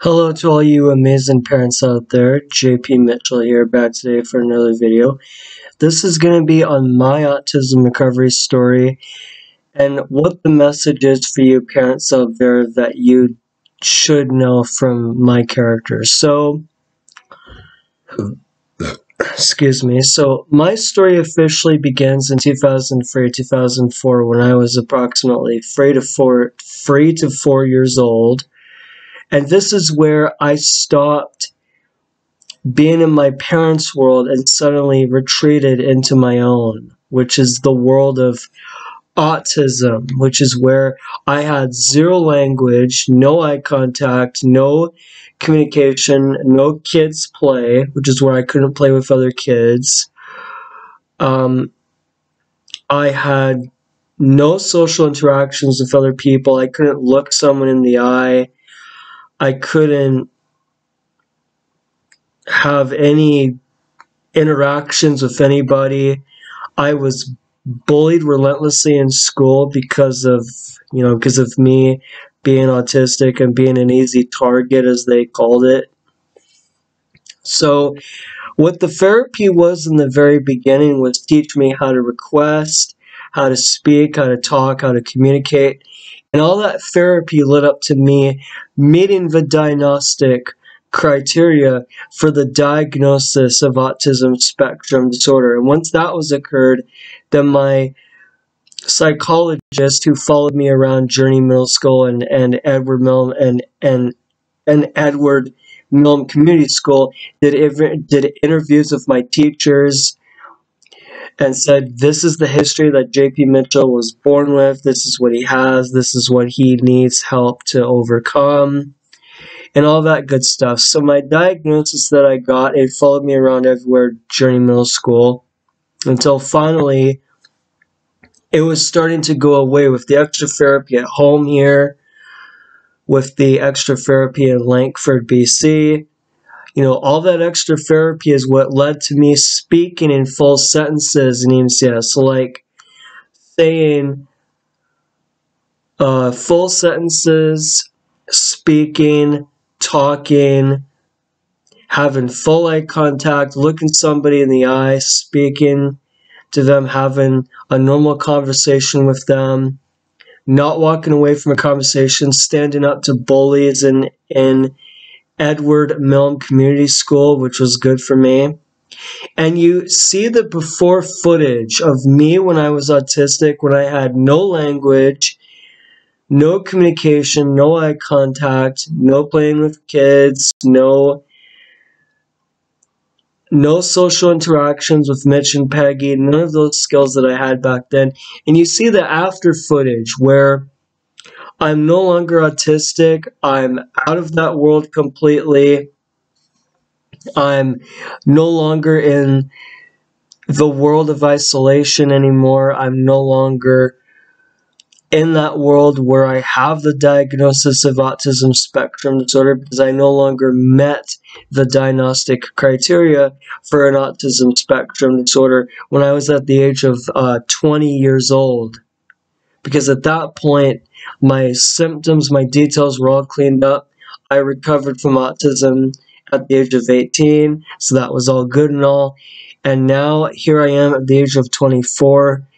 Hello to all you amazing parents out there. JP Mitchell here back today for another video. This is going to be on my autism recovery story and what the message is for you parents out there that you should know from my character. So, excuse me. So, my story officially begins in 2003 2004 when I was approximately three to four, three to four years old and this is where I stopped being in my parents' world and suddenly retreated into my own, which is the world of autism, which is where I had zero language, no eye contact, no communication, no kids play, which is where I couldn't play with other kids. Um, I had no social interactions with other people. I couldn't look someone in the eye. I couldn't have any interactions with anybody. I was bullied relentlessly in school because of, you know, because of me being autistic and being an easy target, as they called it. So, what the therapy was in the very beginning was teach me how to request, how to speak, how to talk, how to communicate. And all that therapy led up to me meeting the diagnostic criteria for the diagnosis of autism spectrum disorder. And once that was occurred, then my psychologist who followed me around Journey Middle School and, and Edward Milne and and and Edward Milne Community School did did interviews with my teachers and said, This is the history that J.P. Mitchell was born with. This is what he has. This is what he needs help to overcome. And all that good stuff. So, my diagnosis that I got, it followed me around everywhere during middle school until finally it was starting to go away with the extra therapy at home here, with the extra therapy in Langford, BC, you know, all that extra therapy is what led to me speaking in full sentences in EMCS. So, like saying uh, full sentences, speaking, talking, having full eye contact, looking somebody in the eye, speaking to them, having a normal conversation with them, not walking away from a conversation, standing up to bullies and and Edward Milne Community School, which was good for me. And you see the before footage of me when I was autistic, when I had no language, no communication, no eye contact, no playing with kids, no no social interactions with Mitch and Peggy, none of those skills that I had back then. And you see the after footage where I'm no longer autistic. I'm out of that world completely. I'm no longer in the world of isolation anymore. I'm no longer in that world where I have the diagnosis of autism spectrum disorder because I no longer met the diagnostic criteria for an autism spectrum disorder when I was at the age of uh, 20 years old. Because at that point, my symptoms, my details were all cleaned up. I recovered from autism at the age of 18, so that was all good and all. And now here I am at the age of 24.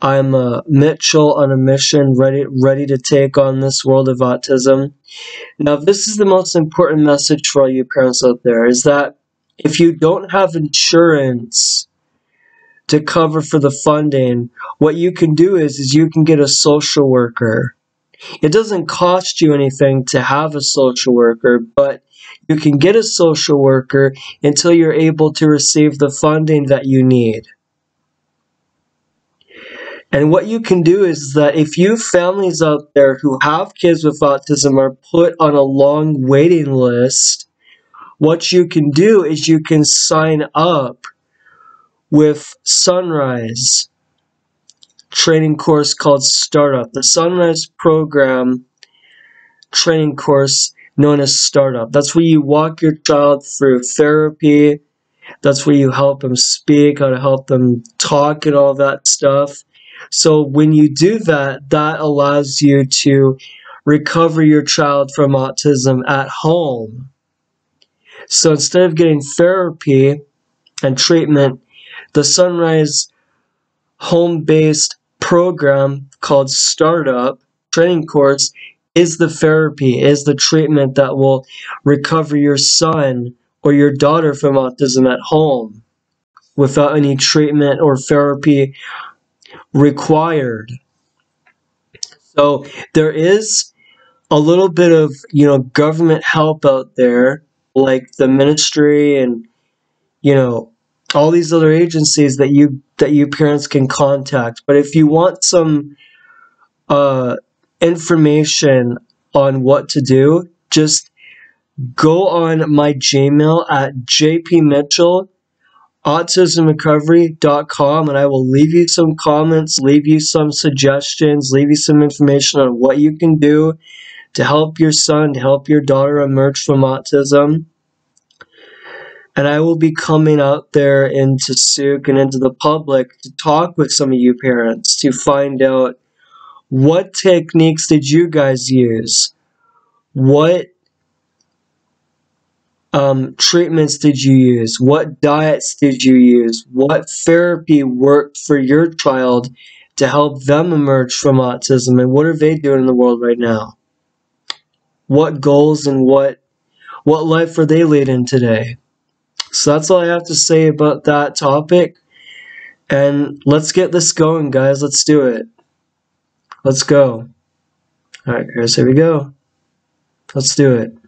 I'm a Mitchell on a mission, ready ready to take on this world of autism. Now, this is the most important message for all you parents out there: is that if you don't have insurance to cover for the funding, what you can do is, is you can get a social worker. It doesn't cost you anything to have a social worker, but you can get a social worker until you're able to receive the funding that you need. And what you can do is that if you families out there who have kids with autism are put on a long waiting list, what you can do is you can sign up with Son-Rise training course called Startup. The Son-Rise program training course known as Startup. That's where you walk your child through therapy. That's where you help them speak, how to help them talk and all that stuff. So when you do that, that allows you to recover your child from autism at home. So instead of getting therapy and treatment, the Son-Rise home based program called Startup Training Course is the therapy, is the treatment that will recover your son or your daughter from autism at home without any treatment or therapy required. So there is a little bit of, you know, government help out there, like the ministry and, you know, all these other agencies that you that you parents can contact. But if you want some uh, information on what to do, just go on my Gmail at jpmitchell autismrecovery.com and I will leave you some comments, leave you some suggestions, leave you some information on what you can do to help your son, to help your daughter emerge from autism. And I will be coming out there into Sooke and into the public to talk with some of you parents to find out what techniques did you guys use? What um, treatments did you use? What diets did you use? What therapy worked for your child to help them emerge from autism? And what are they doing in the world right now? What goals and what what life are they leading today? So that's all I have to say about that topic. And let's get this going, guys. Let's do it. Let's go. All right, guys, here we go. Let's do it.